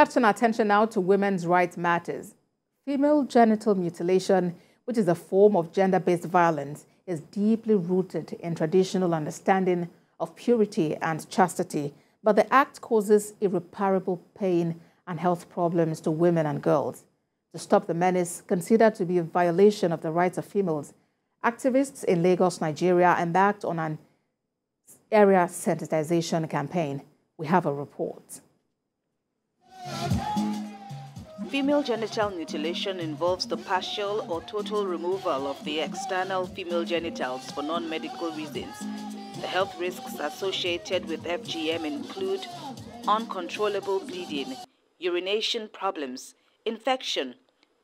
Let's turn attention now to women's rights matters. Female genital mutilation, which is a form of gender-based violence, is deeply rooted in traditional understanding of purity and chastity, but the act causes irreparable pain and health problems to women and girls. To stop the menace, considered to be a violation of the rights of females, activists in Lagos, Nigeria embarked on an area sensitization campaign. We have a report. Female genital mutilation involves the partial or total removal of the external female genitals for non-medical reasons. The health risks associated with FGM include uncontrollable bleeding, urination problems, infection,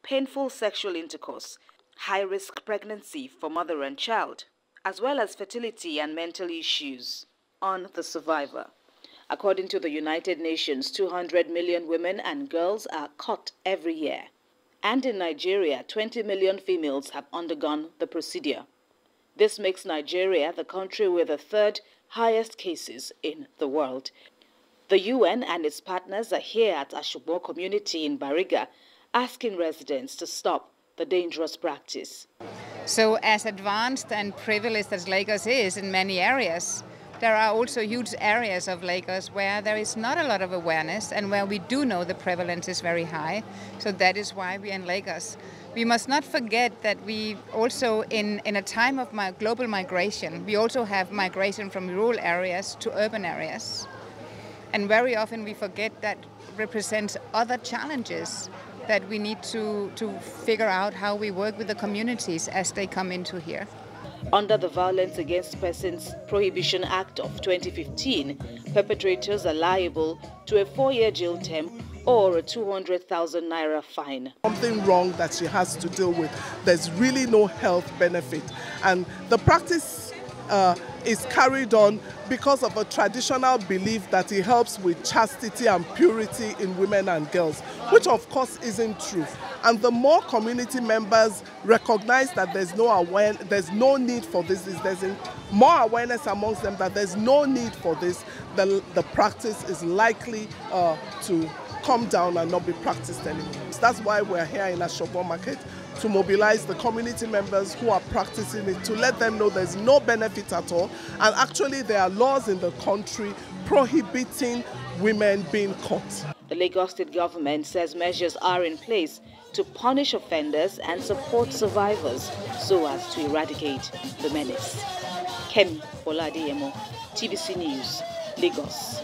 painful sexual intercourse, high-risk pregnancy for mother and child, as well as fertility and mental issues on the survivor. According to the United Nations, 200 million women and girls are caught every year. And in Nigeria, 20 million females have undergone the procedure. This makes Nigeria the country with the third highest cases in the world. The UN and its partners are here at Ashukbo community in Bariga asking residents to stop the dangerous practice. So as advanced and privileged as Lagos is in many areas, there are also huge areas of Lagos where there is not a lot of awareness and where we do know the prevalence is very high. So that is why we are in Lagos. We must not forget that we also, in, in a time of my global migration, we also have migration from rural areas to urban areas. And very often we forget that represents other challenges that we need to, to figure out how we work with the communities as they come into here. Under the Violence Against Persons Prohibition Act of 2015, perpetrators are liable to a four-year jail term or a 200,000 naira fine. Something wrong that she has to deal with. There's really no health benefit. And the practice uh, is carried on because of a traditional belief that it helps with chastity and purity in women and girls, which of course isn't true. And the more community members recognize that there's no awareness, there's no need for this, there's more awareness amongst them that there's no need for this, the, the practice is likely uh, to come down and not be practiced anymore. That's why we're here in Ashogbo Market to mobilize the community members who are practicing it to let them know there's no benefit at all. And actually, there are laws in the country prohibiting women being caught. The Lagos State government says measures are in place to punish offenders and support survivors so as to eradicate the menace. Kemi Oladeyemo, TVC News, Lagos.